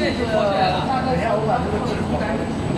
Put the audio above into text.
这个，大概是五百多个纸。